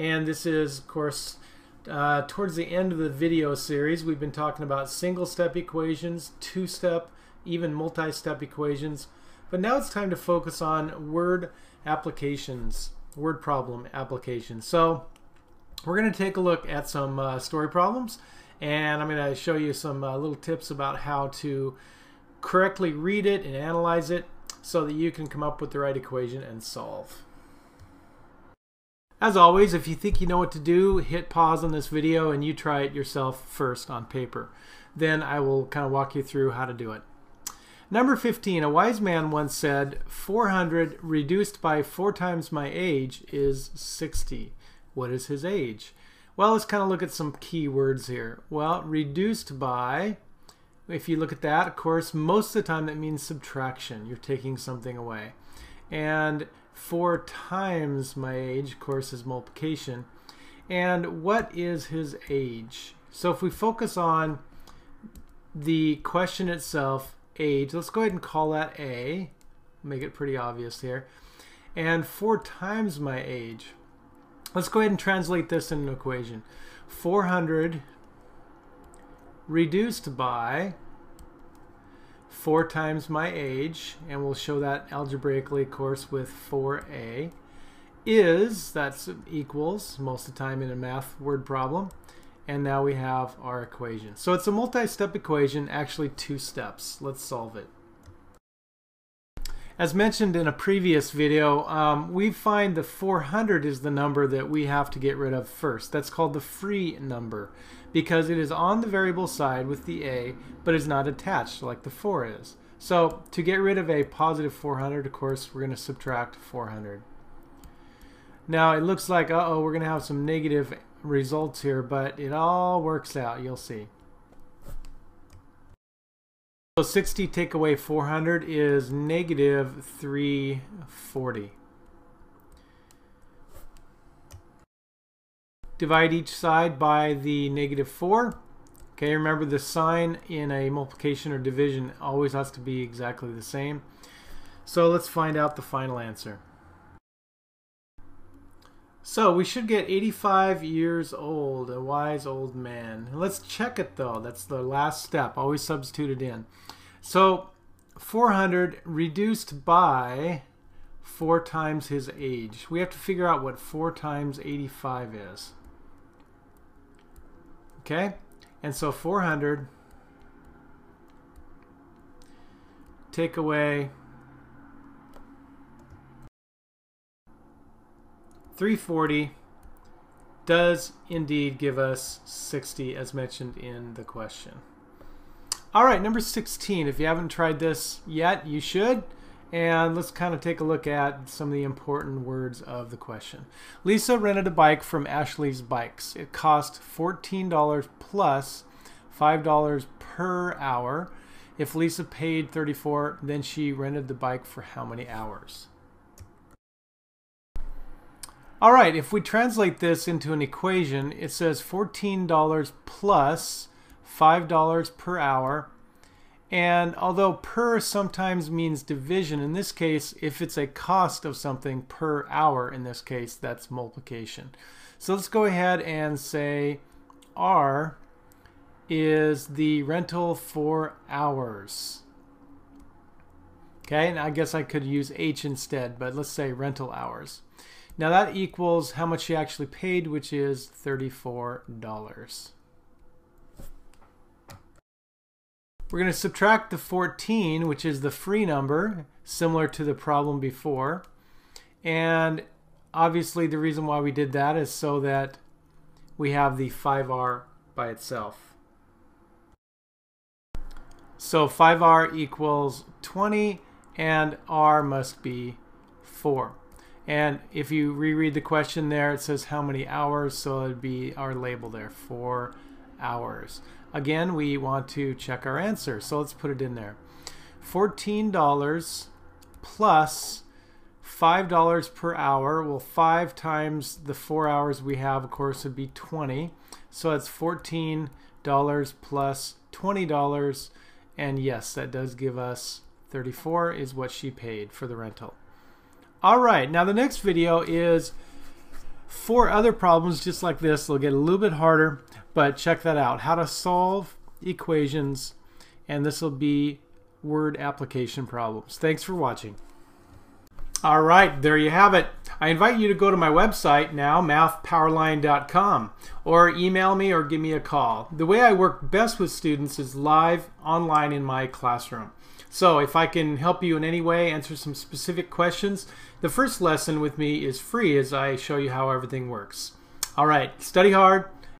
And this is, of course, uh, towards the end of the video series. We've been talking about single-step equations, two-step, even multi-step equations. But now it's time to focus on word applications, word problem applications. So we're going to take a look at some uh, story problems and I'm going to show you some uh, little tips about how to correctly read it and analyze it so that you can come up with the right equation and solve. As always, if you think you know what to do, hit pause on this video and you try it yourself first on paper. Then I will kind of walk you through how to do it. Number 15, a wise man once said, 400 reduced by 4 times my age is 60. What is his age? Well, let's kind of look at some key words here. Well, reduced by, if you look at that, of course, most of the time that means subtraction. You're taking something away. And 4 times my age, of course, is multiplication. And what is his age? So if we focus on the question itself, age, let's go ahead and call that A. Make it pretty obvious here. And 4 times my age. Let's go ahead and translate this in an equation. 400 reduced by 4 times my age, and we'll show that algebraically, of course, with 4a, is, that's equals, most of the time in a math word problem, and now we have our equation. So it's a multi-step equation, actually two steps. Let's solve it. As mentioned in a previous video, um, we find the 400 is the number that we have to get rid of first. That's called the free number because it is on the variable side with the a, but is not attached like the 4 is. So to get rid of a positive 400, of course, we're going to subtract 400. Now it looks like, uh-oh, we're going to have some negative results here, but it all works out, you'll see. So 60 take away 400 is negative 340. Divide each side by the negative 4. Okay, remember the sign in a multiplication or division always has to be exactly the same. So let's find out the final answer. So we should get 85 years old, a wise old man. Let's check it though. That's the last step. Always substitute it in. So 400 reduced by 4 times his age. We have to figure out what 4 times 85 is. Okay? And so 400 take away 340 does indeed give us 60 as mentioned in the question. All right, number 16. If you haven't tried this yet, you should. And let's kind of take a look at some of the important words of the question. Lisa rented a bike from Ashley's Bikes. It cost $14 plus $5 per hour. If Lisa paid 34, then she rented the bike for how many hours? All right, if we translate this into an equation, it says $14 plus $5 per hour. And although per sometimes means division, in this case, if it's a cost of something per hour, in this case, that's multiplication. So let's go ahead and say R is the rental for hours. Okay, and I guess I could use H instead, but let's say rental hours. Now that equals how much she actually paid, which is $34. We're going to subtract the 14, which is the free number, similar to the problem before. And obviously the reason why we did that is so that we have the 5r by itself. So 5r equals 20 and r must be 4. And if you reread the question there, it says how many hours, so it'd be our label there, four hours. Again, we want to check our answer, so let's put it in there. $14 plus $5 per hour. Well, 5 times the 4 hours we have, of course, would be 20. So it's $14 plus $20. And yes, that does give us 34 is what she paid for the rental. All right, now the next video is four other problems just like this. They'll get a little bit harder, but check that out. How to solve equations, and this will be word application problems. Thanks for watching. All right, there you have it. I invite you to go to my website now, mathpowerline.com, or email me or give me a call. The way I work best with students is live online in my classroom. So if I can help you in any way, answer some specific questions, the first lesson with me is free as I show you how everything works. All right, study hard,